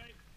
mate.